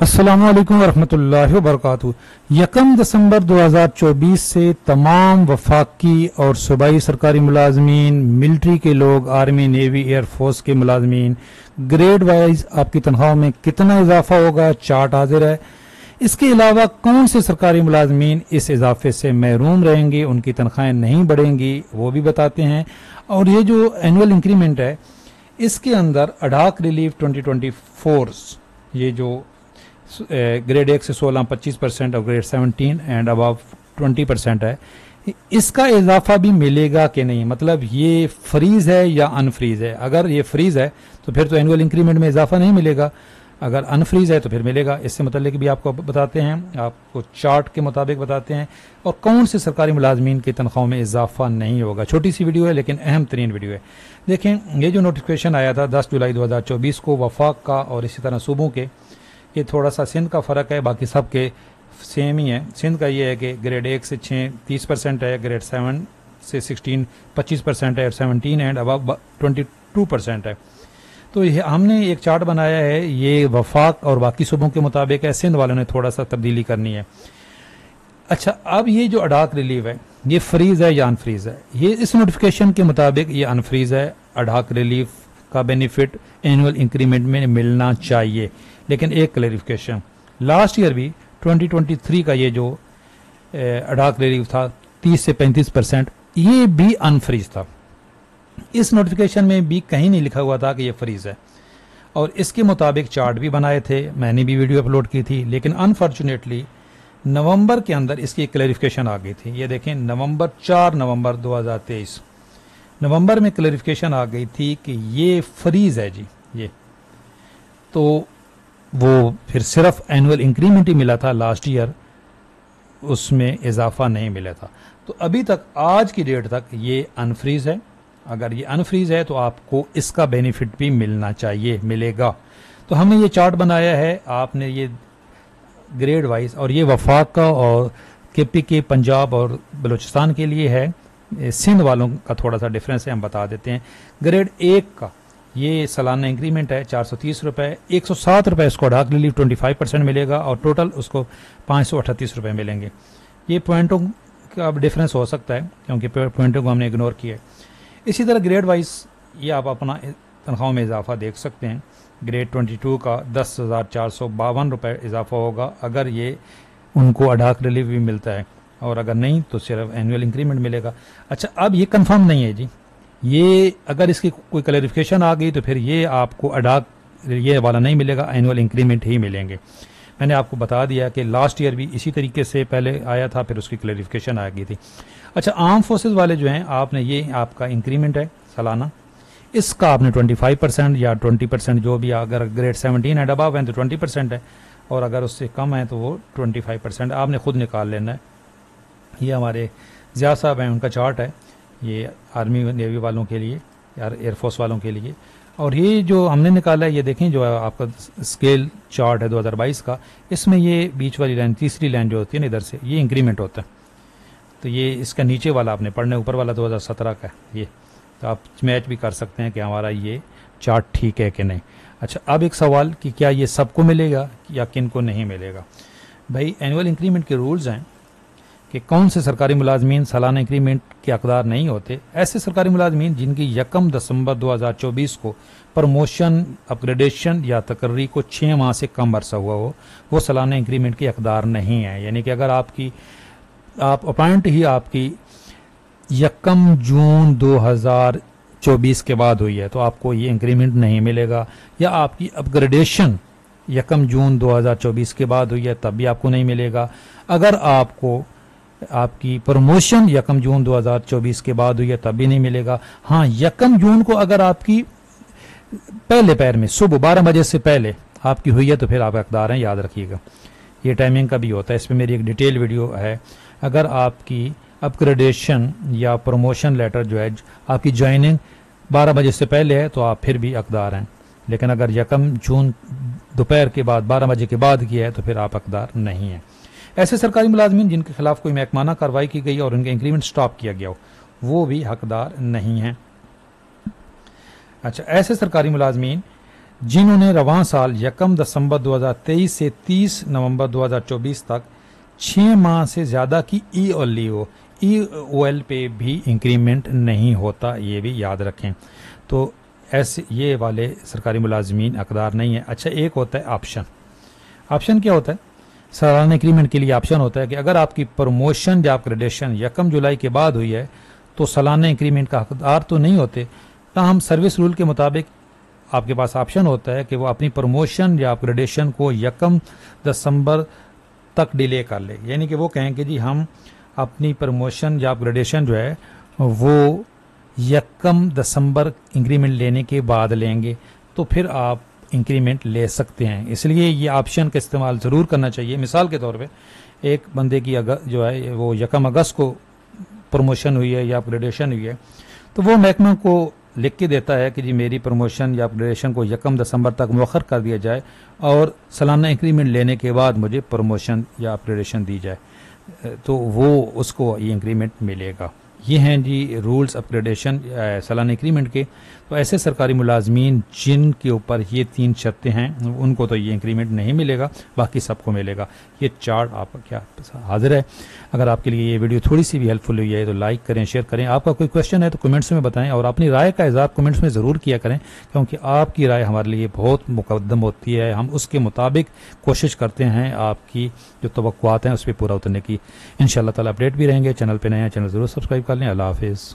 अस्सलाम वालेकुम वरहमतुल्लाहि वबरकातुहू। यकम दिसंबर 2024 से तमाम वफाकी और सूबाई सरकारी मुलाजमीन, मिलिट्री के लोग, आर्मी, नेवी एयरफोर्स के मुलाजमीन, ग्रेड वाइज आपकी तनख्वाह में कितना इजाफा होगा, चार्ट हाजिर है। इसके अलावा कौन से सरकारी मुलाजमीन इस इजाफे से महरूम रहेंगे, उनकी तनख्वाहें नहीं बढ़ेंगी, वो भी बताते हैं। और ये जो एनुअल इंक्रीमेंट है, इसके अंदर अडाक रिलीफ 2024 ये जो ग्रेड एक से सोलह, पच्चीस परसेंट और grade seventeen and above twenty percent है। इसका इजाफा भी मिलेगा कि नहीं? मतलब ये फ्रीज है या अनफ्रीज है? अगर ये फ्रीज है तो फिर तो एनुअल इंक्रीमेंट में इजाफा नहीं मिलेगा। अगर अनफ्रीज है तो फिर मिलेगा। इससे मतलब भी आपको बताते हैं, आपको चार्ट के मुताबिक बताते हैं और कौन से सरकारी मुलाजमीन की तनख्वाहों में इजाफा नहीं होगा। छोटी सी वीडियो है, लेकिन अहम तरीन वीडियो है। देखें, ये जो नोटिफिकेशन आया था 10 जुलाई 2024 को वफाक का और इसी तरह सूबों के ये थोड़ा सा सिंध का फ़र्क है, बाकी सब के सेम ही है। सिंध का ये है कि ग्रेड एक से छः तीस परसेंट है ग्रेड सेवन से सिक्सटीन पच्चीस परसेंट है seventeen and above twenty two percent है। तो ये हमने एक चार्ट बनाया है, ये वफाक और बाकी सूबों के मुताबिक है। सिंध वालों ने थोड़ा सा तब्दीली करनी है। अच्छा अब ये जो अडाक रिलीव है, ये फ्रीज है या अनफ्रीज है? ये इस नोटिफिकेशन के मुताबिक ये अनफ्रीज है, अडाक रिलीफ का बेनिफिट एनुअल इंक्रीमेंट में मिलना चाहिए। लेकिन एक क्लेरिफिकेशन लास्ट ईयर भी 2023 का ये जो अडाक रिलीफ था 30 से 35 परसेंट ये भी अनफ्रीज था। इस नोटिफिकेशन में भी कहीं नहीं लिखा हुआ था कि ये फ्रीज है। और इसके मुताबिक चार्ट भी बनाए थे, मैंने भी वीडियो अपलोड की थी, लेकिन अनफॉर्चुनेटली नवंबर के अंदर इसकी क्लेरिफिकेशन आ गई थी। ये देखें, नवंबर 4 नवंबर 2023 नवंबर में क्लेरिफिकेशन आ गई थी कि ये फ्रीज है जी, ये। तो वो फिर सिर्फ़ एनुअल इंक्रीमेंट ही मिला था लास्ट ईयर उसमें इजाफा नहीं मिला था। तो अभी तक, आज की डेट तक ये अनफ्रीज है। अगर ये अनफ्रीज है तो आपको इसका बेनिफिट भी मिलना चाहिए, मिलेगा। तो हमने ये चार्ट बनाया है, आपने ये ग्रेड वाइज और ये वफाक का और के पी के पंजाब और बलूचिस्तान के लिए है। सिंध वालों का थोड़ा सा डिफरेंस है, हम बता देते हैं। ग्रेड एक का ये सालाना इंक्रीमेंट है, चार सौ तीस रुपये एक सौ सात रुपये उसको डाक रिलीफ ट्वेंटी फाइव परसेंट मिलेगा और टोटल उसको पाँच सौ अठतीस रुपये मिलेंगे। ये पॉइंटों का अब डिफरेंस हो सकता है, क्योंकि पॉइंटों को हमने इग्नोर किया है। इसी तरह ग्रेड वाइज ये आप अपना तनख्वाहों में इजाफा देख सकते हैं। ग्रेड ट्वेंटी टू का दस हज़ार चार सौ बावन रुपये इजाफा होगा, अगर ये उनको अडाक रिलीफ भी मिलता है। और अगर नहीं तो सिर्फ़ एनुअल इंक्रीमेंट मिलेगा। अच्छा अब ये कंफर्म नहीं है जी। ये अगर इसकी कोई क्लैरिफिकेशन आ गई तो फिर ये आपको अडाक ये वाला नहीं मिलेगा एनुअल इंक्रीमेंट ही मिलेंगे। मैंने आपको बता दिया कि लास्ट ईयर भी इसी तरीके से पहले आया था, फिर उसकी क्लैरिफिकेशन आ गई थी। अच्छा आर्म फोर्सेज वाले जो हैं, आपने ये आपका इंक्रीमेंट है, सालाना। इसका आपने 25 परसेंट या 20 परसेंट जो भी अगर ग्रेड 17 एंड अबव है तो 20 परसेंट है। और अगर उससे कम है तो वो 25 परसेंट आपने खुद निकाल लेना है। ये हमारे ज़िया साहब हैं, उनका चार्ट है, ये आर्मी नेवी वालों के लिए या एयरफोर्स वालों के लिए। और ये जो हमने निकाला है, ये देखें जो आपका स्केल चार्ट है 2022 का, इसमें ये बीच वाली लाइन, तीसरी लाइन जो होती है ना इधर से, ये इंक्रीमेंट होता है। तो ये इसका नीचे वाला आपने पढ़ने ऊपर वाला 2017 का है, ये। तो आप मैच भी कर सकते हैं कि हमारा ये चार्ट ठीक है कि नहीं। अच्छा अब एक सवाल कि क्या ये सबको मिलेगा या किन को नहीं मिलेगा? भाई एनुअल इंक्रीमेंट के रूल्स हैं कि कौन से सरकारी मुलाजमीन सालाना इंक्रीमेंट के अकदार नहीं होते। ऐसे सरकारी मुलाजमीन जिनकी यकम दिसंबर 2024 को प्रमोशन, अपग्रेडेशन या तकर्री को छः माह से कम अरसा हुआ हो, वो सालाना इंक्रीमेंट के अकदार नहीं है। यानी कि अगर आपकी, आप अपॉइंट ही आपकी यकम जून 2024 के बाद हुई है तो आपको ये इंक्रीमेंट नहीं मिलेगा। या आपकी अपग्रेडेशन यकम जून 2024 के बाद हुई है, तब भी आपको नहीं मिलेगा। अगर आपको आपकी प्रमोशन यकम जून 2024 के बाद हुई है, तब भी नहीं मिलेगा। हाँ यकम जून को अगर आपकी पहले पैर में, सुबह बारह बजे से पहले आपकी हुई है तो फिर आप अकदार हैं, याद रखिएगा। ये टाइमिंग का भी होता है। इस पर मेरी एक डिटेल वीडियो है। अगर आपकी अपग्रेडेशन या प्रमोशन लेटर जो है, आपकी ज्वाइनिंग बारह बजे से पहले है तो आप फिर भी अकदार हैं। लेकिन अगर यकम जून दोपहर के बाद, बारह बजे के बाद किया है तो फिर आप अकदार नहीं हैं। ऐसे सरकारी मुलाजमीन जिनके खिलाफ कोई महकमाना कार्रवाई की गई और उनका इंक्रीमेंट स्टॉप किया गया हो, वो भी हकदार नहीं हैं। अच्छा ऐसे सरकारी मुलाजमीन जिन्होंने रवां साल यकम दिसंबर 2023 से 30 नवंबर 2024 तक छह माह से ज़्यादा की ई और ली हो, ई ओ एल पे भी इंक्रीमेंट नहीं होता, ये भी याद रखें। तो ऐसे, ये वाले सरकारी मुलाजमीन अकदार नहीं है। अच्छा एक होता है ऑप्शन ऑप्शन क्या होता है? सालाना इंक्रीमेंट के लिए ऑप्शन होता है कि अगर आपकी प्रमोशन या अपग्रेडेशन यकम जुलाई के बाद हुई है तो सालाना इंक्रीमेंट का हकदार तो नहीं होते ताहम सर्विस रूल के मुताबिक आपके पास ऑप्शन होता है कि वो अपनी प्रमोशन या अपग्रेडेशन को यकम दिसंबर तक डिले कर ले। यानी कि वो कहें कि जी हम अपनी प्रमोशन या अपग्रेडेशन जो है, वो यकम दिसंबर इंक्रीमेंट लेने के बाद लेंगे तो फिर आप इंक्रीमेंट ले सकते हैं। इसलिए ये ऑप्शन का इस्तेमाल ज़रूर करना चाहिए। मिसाल के तौर पे, एक बंदे की अगर जो है, वो यकम अगस्त को प्रमोशन हुई है या अपग्रेडेशन हुई है तो वो महकमा को लिख के देता है कि जी मेरी प्रमोशन या अपग्रेडेशन को यकम दिसंबर तक मौखर कर दिया जाए और सालाना इंक्रीमेंट लेने के बाद मुझे प्रमोशन या अपग्रेडेशन दी जाए। तो वो उसको ये इंक्रीमेंट मिलेगा। ये हैं जी रूल्स अपग्रेडेशन सालाना इंक्रीमेंट के। तो ऐसे सरकारी मुलाजमीन जिनके ऊपर ये तीन शर्तें हैं, उनको तो ये इंक्रीमेंट नहीं मिलेगा, बाकी सबको मिलेगा। ये चार्ट आप क्या हाजिर है? अगर आपके लिए ये वीडियो थोड़ी सी भी हेल्पफुल हुई है तो लाइक करें शेयर करें। आपका कोई क्वेश्चन है तो कमेंट्स में बताएँ और अपनी राय का इजहार कमेंट्स में ज़रूर किया करें, क्योंकि आपकी राय हमारे लिए बहुत मुकदम होती है। हम उसके मुताबिक कोशिश करते हैं आपकी जो तो हैं, उस पर पूरा उतरने की। इन ताला अपडेट भी रहेंगे। चैनल पर नए चैनल ज़रूर सब्सक्राइब कर लें। अल्लाह हाफिज़।